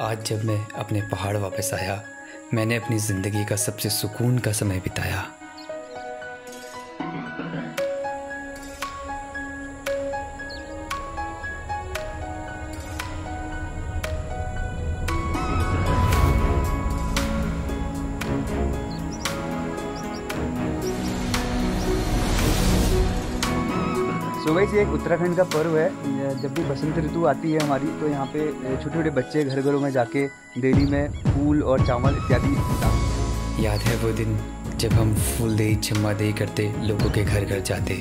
आज जब मैं अपने पहाड़ वापस आया, मैंने अपनी ज़िंदगी का सबसे सुकून का समय बिताया। सो गाइस ये एक उत्तराखंड का पर्व है। जब भी बसंत ऋतु आती है हमारी तो यहाँ पे छोटे छोटे बच्चे घर घरों में जाके डेली में फूल और चावल इत्यादि याद है वो दिन जब हम फूल दे छम्मा दे करते, लोगों के घर घर जाते।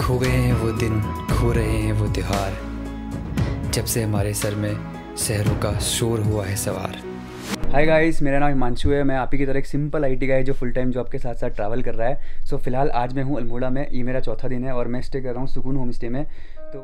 खो गए हैं वो दिन, खो रहे हैं वो त्यौहार। जब से हमारे सर में शहरों का शोर हुआ है सवार। हाय गाइस मेरा नाम हिमांशु है। मैं आप ही की तरह एक सिंपल आईटी है जो फुल टाइम जॉब के साथ साथ ट्रैवल कर रहा है। सो so, फ़िलहाल आज मैं हूँ अल्मोड़ा में। ये मेरा चौथा दिन है और मैं स्टे कर रहा हूँ सुकून होम स्टे में। तो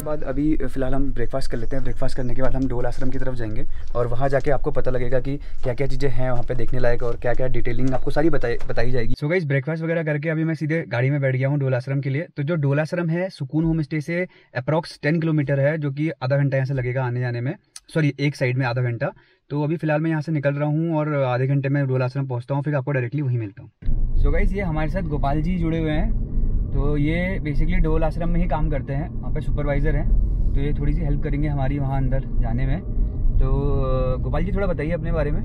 उसके बाद अभी फ़िलहाल हम ब्रेकफास्ट कर लेते हैं। ब्रेकफास्ट करने के बाद हम डोल आश्रम की तरफ़ जाएँगे और वहाँ जाके आपको पता लगेगा कि क्या क्या चीज़ें हैं वहाँ पे देखने लायक और क्या क्या डिटेलिंग आपको सारी बताई बताई जाएगी। सो गाइस ब्रेकफास्ट वगैरह करके अभी मैं सीधे गाड़ी में बैठ गया हूँ डोल आश्रम के लिए। तो जो डोल आश्रम है, सुकून होम स्टे से अप्रॉक्स टेन किलोमीटर है, जो कि आधा घंटा यहाँ से लगेगा आने जाने में। सॉरी एक साइड में आधा घंटा। तो अभी फ़िलहाल मैं यहाँ से निकल रहा हूँ और आधे घंटे में डोल आश्रम पहुँचता हूँ, फिर आपको डायरेक्टली वहीं मिलता हूँ। सो गाइस ये हमारे साथ गोपाल जी जुड़े हुए हैं। तो ये बेसिकली डोल आश्रम में ही काम करते हैं वहाँ पे सुपरवाइज़र हैं। तो ये थोड़ी सी हेल्प करेंगे हमारी वहाँ अंदर जाने में। तो गोपाल जी थोड़ा बताइए अपने बारे में।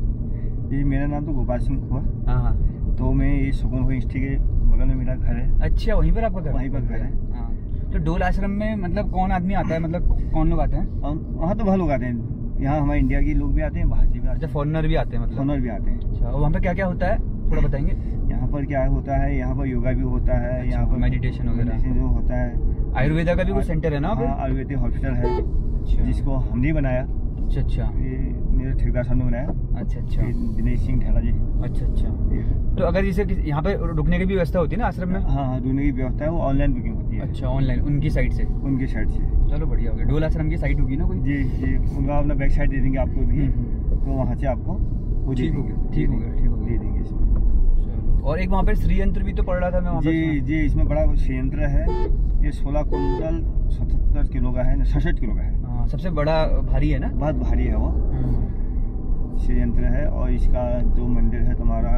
ये मेरा नाम तो गोपाल सिंह हुआ। हाँ हाँ। तो मैं ये सुकून हुई के बगल में मेरा घर है। अच्छा वहीं पर आपका घर वहीं पर घर है। हाँ। तो डोल आश्रम में मतलब कौन आदमी आता है? मतलब कौन लोग आते हैं? वहाँ तो बहुत लोग आते हैं। यहाँ हमारे इंडिया के लोग भी आते हैं बाहर से भी आते अच्छा फॉरनर भी आते हैं मतलब। फॉरनर भी आते हैं। अच्छा वहाँ पे क्या क्या होता है? थोड़ा बताएँगे। पर क्या होता है यहाँ पर योगा भी होता है अच्छा, यहाँ पर मेडिटेशन वगैरह। जो होता है। आयुर्वेदा का भी कुछ सेंटर है ना हाँ आयुर्वेदिक हॉस्पिटल है अच्छा। जिसको हमने बनाया। अच्छा अच्छा। ये मेरे ठेकेदार साहब ने बनाया। अच्छा अच्छा। दिनेश सिंह ढेला जी। अच्छा अच्छा। तो अगर जैसे यहाँ पे रुकने की भी व्यवस्था होती है ना आश्रम में? हाँ हाँ दोनों की व्यवस्था है वो ऑनलाइन बुकिंग होती है। अच्छा ऑनलाइन उनकी साइड से? उनकी साइड से। चलो बढ़िया हो गया। डोल आश्रम की साइड होगी ना कोई? जी जी उनका अपना बैक साइड दे देंगे आपको भी। हम्म, तो वहाँ से आपको ठीक हो गया, ठीक हो गया, ठीक हो गया। दे देंगे इसमें चलो। और एक वहाँ पे श्रीयंत्र भी तो पड़ रहा था मैं वहाँ जी जी इसमें बड़ा श्रीयंत्र है। ये सोलह कुंटल सतहत्तर किलो का है सड़सठ किलो का है। आ, सबसे बड़ा भारी है ना? बहुत भारी है वो। श्रीयंत्र है और इसका जो मंदिर है तुम्हारा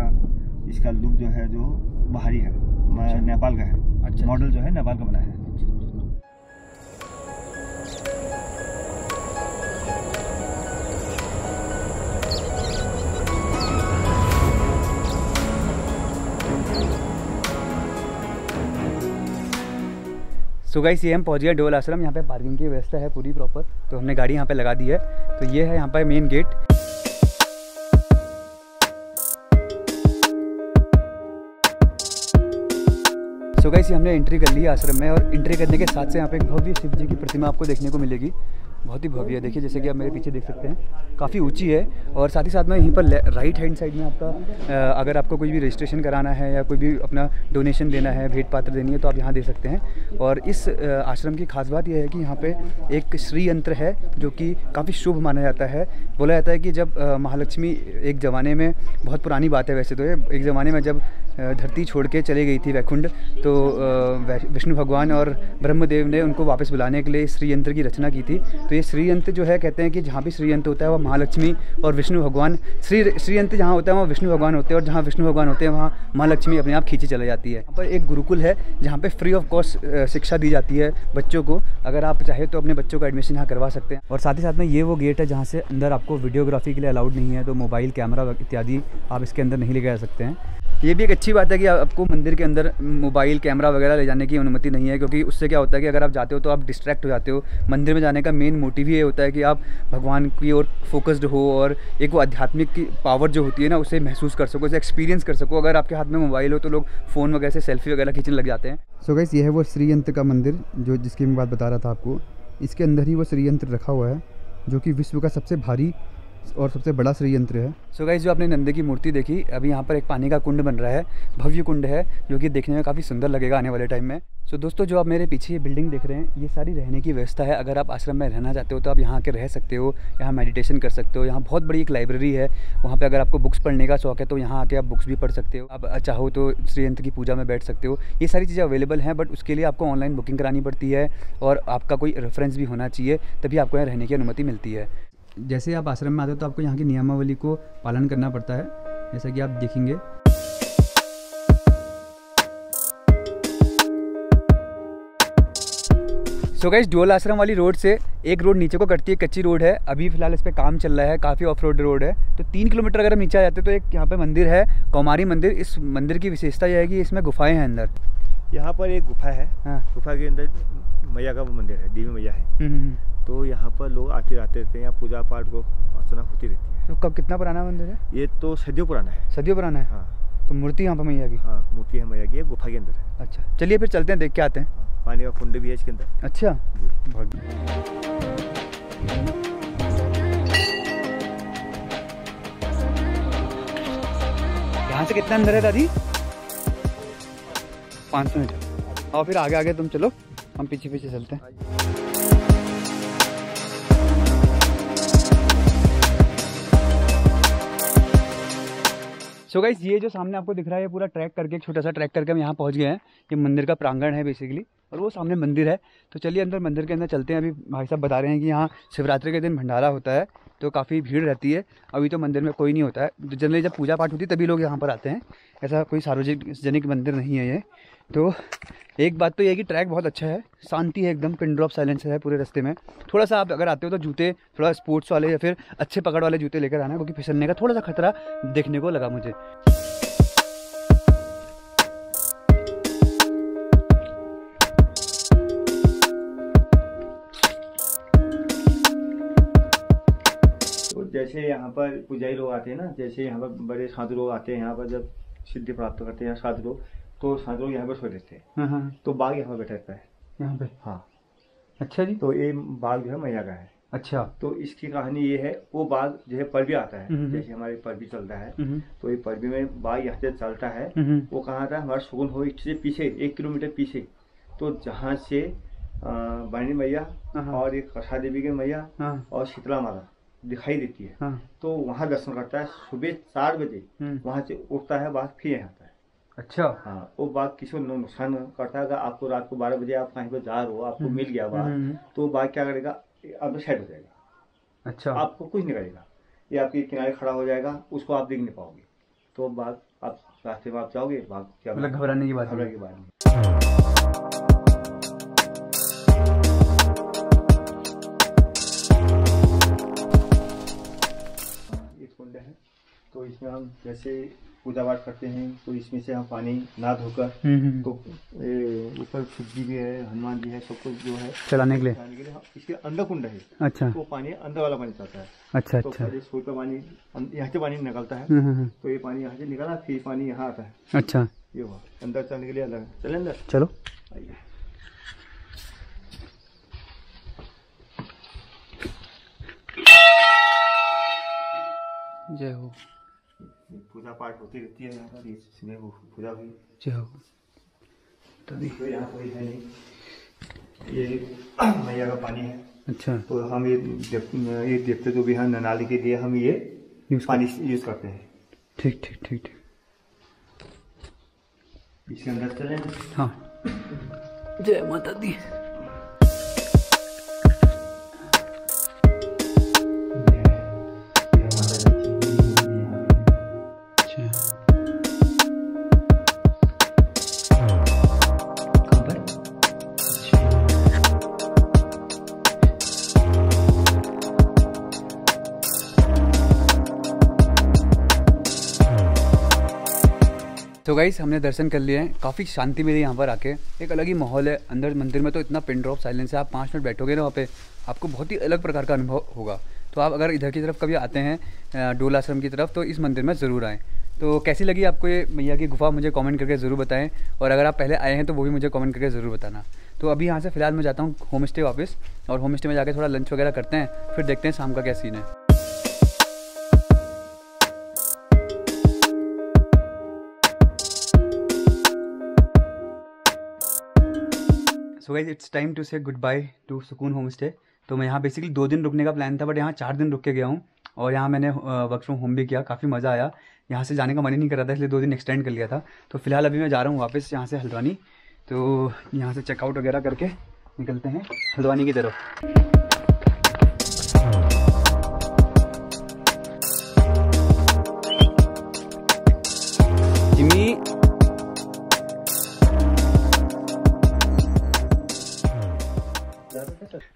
इसका लुक जो है जो भारी है। अच्छा। नेपाल का है। अच्छा मॉडल जो है नेपाल का बना है। सो गाइस ये हम पहुँच गए डोल आश्रम। यहाँ पे पार्किंग की व्यवस्था है पूरी प्रॉपर तो हमने गाड़ी यहाँ पे लगा दी है। तो ये है यहाँ पे मेन गेट सो गाइस हमने एंट्री कर ली आश्रम में और एंट्री करने के साथ से यहाँ पे भव्य शिव जी की प्रतिमा आपको देखने को मिलेगी। बहुत ही भव्य है। देखिए, जैसे कि आप मेरे पीछे देख सकते हैं, काफ़ी ऊँची है और साथ ही साथ में यहीं पर राइट हैंड साइड में आपका अगर आपको कोई भी रजिस्ट्रेशन कराना है या कोई भी अपना डोनेशन देना है, भेंट पात्र देनी है तो आप यहाँ दे सकते हैं। और इस आश्रम की खास बात यह है कि यहाँ पे एक श्री यंत्र है, जो कि काफ़ी शुभ माना जाता है। बोला जाता है कि जब महालक्ष्मी एक ज़माने में, बहुत पुरानी बात है वैसे तो एक ज़माने में जब धरती छोड़ के चले गई थी वैकुंठ। तो विष्णु भगवान और ब्रह्मदेव ने उनको वापस बुलाने के लिए इस श्री यंत्र की रचना की थी। तो ये श्री यंत्र जो है, कहते हैं कि जहाँ भी श्री यंत्र होता है, वह महालक्ष्मी और विष्णु भगवान, श्री श्री यंत्र जहाँ होता है, वहाँ विष्णु भगवान होते हैं और जहाँ विष्णु भगवान होते हैं, वहाँ महालक्ष्मी अपने आप खींची चले जाती है। यहाँ पर एक गुरुकुल है, जहाँ पर फ्री ऑफ़ कॉस्ट शिक्षा दी जाती है बच्चों को। अगर आप चाहे तो अपने बच्चों का एडमिशन यहाँ करवा सकते हैं। और साथ ही साथ में ये वो गेट है, जहाँ से अंदर आपको वीडियोग्राफी के लिए अलाउड नहीं है तो मोबाइल कैमरा इत्यादि आप इसके अंदर नहीं ले जा सकते हैं। ये भी एक अच्छी बात है कि आपको मंदिर के अंदर मोबाइल, कैमरा वगैरह ले जाने की अनुमति नहीं है, क्योंकि उससे क्या होता है कि अगर आप जाते हो तो आप डिस्ट्रैक्ट हो जाते हो। मंदिर में जाने का मेन मोटिव ये होता है कि आप भगवान की ओर फोकस्ड हो और एक वो आध्यात्मिक की पावर जो होती है ना, उसे महसूस कर सको, उसे एक्सपीरियंस कर सको। अगर आपके हाथ में मोबाइल हो तो लोग फ़ोन वगैरह से सेल्फी वगैरह खींचने लग जाते हैं। सो गैस ये है वो श्रीयंत्र का मंदिर, जो जिसकी मैं बात बता रहा था आपको। इसके अंदर ही वो श्रीयंत्र रखा हुआ है, जो कि विश्व का सबसे भारी और सबसे बड़ा श्री यंत्र है। सो गाइस जो आपने नंदे की मूर्ति देखी अभी यहाँ पर एक पानी का कुंड बन रहा है भव्य कुंड है जो कि देखने में काफ़ी सुंदर लगेगा आने वाले टाइम में। सो so, दोस्तों जो आप मेरे पीछे ये बिल्डिंग देख रहे हैं ये सारी रहने की व्यवस्था है। अगर आप आश्रम में रहना चाहते हो तो आप यहाँ आके रह सकते हो यहाँ मेडिटेशन कर सकते हो। यहाँ बहुत बड़ी एक लाइब्रेरी है वहाँ पर अगर आपको बुक्स पढ़ने का शौक है तो यहाँ आके आप बुक्स भी पढ़ सकते हो। आप चाहो तो श्रीयंत्र की पूजा में बैठ सकते हो। ये सारी चीज़ें अवेलेबल हैं बट उसके लिए आपको ऑनलाइन बुकिंग करानी पड़ती है और आपका कोई रेफरेंस भी होना चाहिए तभी आपको यहाँ रहने की अनुमति मिलती है। जैसे आप आश्रम में आते हो तो आपको यहाँ की नियमावली को पालन करना पड़ता है जैसा कि आप देखेंगे। सो गाइस डोल आश्रम वाली रोड से एक रोड नीचे को कटती है कच्ची रोड है। अभी फ़िलहाल इस पर काम चल रहा है काफ़ी ऑफ़ रोड रोड है। तो तीन किलोमीटर अगर हम नीचे आ जाते तो एक यहाँ पे मंदिर है कौमारी मंदिर। इस मंदिर की विशेषता यह है कि इसमें गुफाएँ हैं अंदर। यहाँ पर एक गुफा है। हाँ। गुफा के अंदर मैया का मंदिर है देवी मैया है। हम्म, हम्म, हम्म। तो यहाँ पर लोग आते जाते रहते हैं यहाँ पूजा पाठ को अर्चना होती रहती है। तो कब कितना पुराना मंदिर है? ये तो सदियों पुराना है। सदियों पुराना है? हाँ। तो मूर्ति यहाँ पर मैया की हाँ मूर्ति है मैया की गुफा के अंदर है। अच्छा चलिए फिर चलते हैं देख के आते हैं। हाँ, पानी का कुंड भी है इसके अंदर। अच्छा। जी। बहुत यहाँ से कितना अंदर है दादी? पाँच सौ मीटर। और फिर आगे आगे तुम चलो। हम पीछे पीछे चलते हैं। सो गाइज़ ये जो सामने आपको दिख रहा है पूरा ट्रैक करके एक छोटा सा ट्रैक करके हम यहाँ पहुँच गए हैं। ये मंदिर का प्रांगण है बेसिकली और वो सामने मंदिर है। तो चलिए अंदर मंदिर के अंदर चलते हैं। अभी भाई साहब बता रहे हैं कि यहाँ शिवरात्रि के दिन भंडारा होता है तो काफ़ी भीड़ रहती है। अभी तो मंदिर में कोई नहीं होता है। जनरली जब पूजा पाठ होती है, तभी लोग यहाँ पर आते हैं। ऐसा कोई सार्वजनिक, जनिक मंदिर नहीं है ये। तो एक बात तो ये है कि ट्रैक बहुत अच्छा है। शांति है एकदम पिन ड्रॉप साइलेंस है पूरे रास्ते में। थोड़ा सा आप अगर आते हो तो जूते, थोड़ा स्पोर्ट्स वाले या फिर अच्छे पकड़ वाले जूते लेकर आना, क्योंकि फिसलने का थोड़ा सा खतरा देखने को लगा मुझे। तो जैसे यहाँ पर पुजारी लोग आते हैं ना, जैसे यहाँ पर बड़े साधु लोग आते हैं, यहाँ पर जब सिद्धि प्राप्त करते हैं साधु लोग तो साधु लोग यहाँ पर सो लेते हैं हाँ। तो बाघ यहाँ पर बैठा रहता है। यहाँ पे? हाँ। अच्छा जी। तो ये बाघ जो है मैया का है। अच्छा। तो इसकी कहानी ये है वो बाघ जो है पर्वी आता है। हम्म। जैसे हमारे पर्वी चलता है। हम्म, तो ये पर्वी में बाघ यहाँ से चलता है। हम्म, वो कहाँ आता है हमारा सुगुन हो से पीछे एक किलोमीटर पीछे। तो जहाँ से बाणी मैया हाँ। और एक कषा देवी की मैया और शीतला माता दिखाई देती है। हाँ। तो वहाँ दर्शन करता है। सुबह चार बजे हम्म, वहाँ से उठता है बाघ फिर यहाँ आता है। अच्छा। हाँ वो बाघ किसी को नुकसान करता। है आपको रात को बारह बजे आप कहीं पर जा रहे हो आपको हम्म, मिल गया बाघ हम्म, तो वो बाघ क्या करेगा? अब साइड हो जाएगा। अच्छा। आपको कुछ नहीं करेगा। ये आपके किनारे खड़ा हो जाएगा उसको आप देख नहीं पाओगे। तो बाघ आप रास्ते में आप जाओगे बाघ क्या मतलब घबराने की बात घबराने की बात नहीं। तो इसमें हम जैसे पूजा पाठ करते हैं तो इसमें से हम पानी ना धोकर तो ऊपर शिव जी भी है हनुमान जी है सब कुछ जो है चलाने के लिए? के लिए इसके अंदर कुंड है। अच्छा। तो पानी अंदर वाला पानी चलता है। अच्छा तो अच्छा। सूर्य का पानी अं- यहाँ से पानी निकलता है। तो ये पानी यहाँ से निकला फिर पानी यहाँ आता है। अच्छा। ये हुआ। अंदर चलने के लिए अलग है। चले अंदर? चलो। आइए। जय हो। पूजा पाठ होती रहती है यहाँ पर इसमें वो पूजा हुई तभी। तो यहाँ कोई है नहीं। ये मैया का पानी है। अच्छा। तो हम ये ये देखते जो भी हैं ननाली के लिए हम ये यूज़ पानी यूज़ करते हैं। ठीक ठीक ठीक ठीक। इसके अंदर चले? हाँ। जय माता दी। गाइस हमने दर्शन कर लिए हैं। काफ़ी शांति मिली यहाँ पर आके। एक अलग ही माहौल है अंदर मंदिर में तो इतना पिन ड्रॉप साइलेंस है। आप पाँच मिनट बैठोगे ना वहाँ पे, आपको बहुत ही अलग प्रकार का अनुभव होगा। तो आप अगर इधर की तरफ़ कभी आते हैं डोल आश्रम की तरफ़ तो इस मंदिर में ज़रूर आएँ। तो कैसी लगी आपको ये मैया की गुफा, मुझे कमेंट करके ज़रूर बताएँ। और अगर आप पहले आए हैं तो वो भी मुझे कमेंट करके ज़रूर बताना। तो अभी यहाँ से फ़िलहाल मैं जाता हूँ होम स्टे वापस, और होम स्टे में जाके थोड़ा लंच वगैरह करते हैं, फिर देखते हैं शाम का क्या सीन है। So guys it's time to say good bye to Sukoon home stay तो मैं यहाँ बेसिकली दो दिन रुकने का प्लान था बट यहाँ चार दिन रुक के गया हूँ। और यहाँ मैंने वर्क फ्रॉम होम भी किया, काफ़ी मज़ा आया। यहाँ से जाने का मन ही नहीं कर रहा था, इसलिए दो दिन एक्सटेंड कर लिया था। तो फ़िलहाल अभी मैं जा रहा हूँ वापस यहाँ से हल्द्वानी। तो यहाँ से चेकआउट वगैरह करके निकलते हैं हल्द्वानी की तरफ़।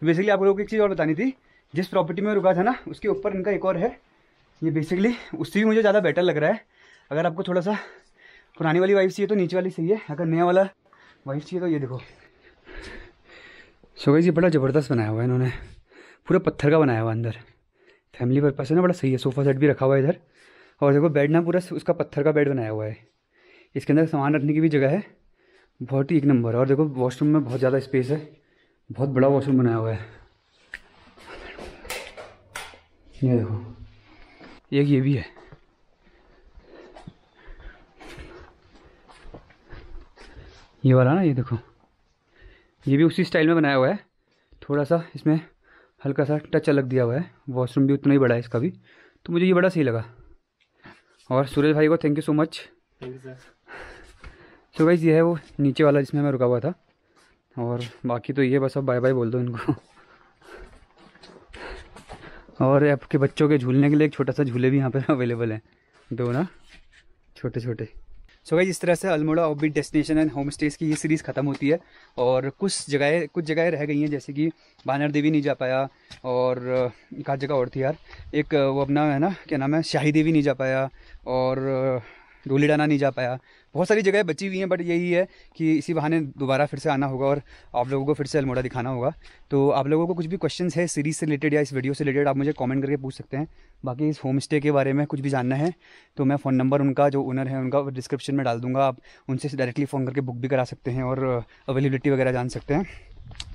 बेसिकली आप लोगों को एक चीज़ और बतानी थी। जिस प्रॉपर्टी में रुका था ना, उसके ऊपर इनका एक और है। ये बेसिकली उससे भी मुझे ज़्यादा बेटर लग रहा है। अगर आपको थोड़ा सा पुरानी वाली वाइफ चाहिए तो नीचे वाली सही है। अगर नया वाला वाइफ चाहिए तो ये देखो। सो ये बड़ा ज़बरदस्त बनाया हुआ है इन्होंने। पूरा पत्थर का बनाया हुआ अंदर। फैमिली पर्पज है ना, बड़ा सही है। सोफ़ा सेट भी रखा हुआ है इधर। और देखो बेड ना पूरा उसका पत्थर का बेड बनाया हुआ है। इसके अंदर सामान रखने की भी जगह है। बहुत ही एक नंबर और देखो वॉशरूम में बहुत ज़्यादा स्पेस है। बहुत बड़ा वॉशरूम बनाया हुआ है। ये देखो। एक ये भी है। ये वाला ना ये देखो। ये भी उसी स्टाइल में बनाया हुआ है। थोड़ा सा इसमें हल्का सा टच अलग दिया हुआ है। वॉशरूम भी उतना ही बड़ा है इसका भी। तो मुझे ये बड़ा सही लगा। और सूरज भाई को thank you so much so guys ये है वो नीचे वाला जिसमें मैं रुका हुआ था। और बाकी तो ये बस अब बाय बाय बोल दो इनको। और आपके बच्चों के झूलने के लिए एक छोटा सा झूले भी यहाँ पर अवेलेबल हैं। दो ना? छोटे छोटे सो so इस तरह से Almora orbit destination and home stays की ये सीरीज़ ख़त्म होती है और कुछ जगहें कुछ जगहें रह गई हैं, जैसे कि बानर देवी नहीं जा पाया और एक जगह और थी यार। एक वो अपना है ना, क्या नाम है, शाही देवी नहीं जा पाया और डोली डाना नहीं जा पाया। बहुत सारी जगह बची हुई हैं बट यही है कि इसी बहाने दोबारा फिर से आना होगा और आप लोगों को फिर से अल्मोड़ा दिखाना होगा। तो आप लोगों को कुछ भी क्वेश्चन है सीरीज़ से रिलेटेड या इस वीडियो से रिलेटेड आप मुझे कॉमेंट करके पूछ सकते हैं। बाकी इस होम स्टे के बारे में कुछ भी जानना है तो मैं फ़ोन नंबर उनका, जो ओनर है, उनका डिस्क्रिप्शन में डाल दूँगा। आप उनसे डायरेक्टली फ़ोन करके बुक भी करा सकते हैं और अवेलेबिलिटी वगैरह जान सकते हैं।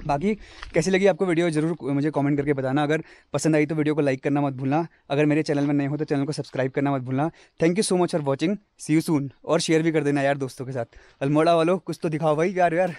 बाकी कैसी लगी आपको वीडियो, ज़रूर मुझे कमेंट करके बताना। अगर पसंद आई तो वीडियो को लाइक करना मत भूलना। अगर मेरे चैनल में नए हो तो चैनल को सब्सक्राइब करना मत भूलना। Thank you so much for watching see you soon और शेयर भी कर देना यार दोस्तों के साथ। अल्मोड़ा वालों, कुछ तो दिखाओ भाई, यार यार।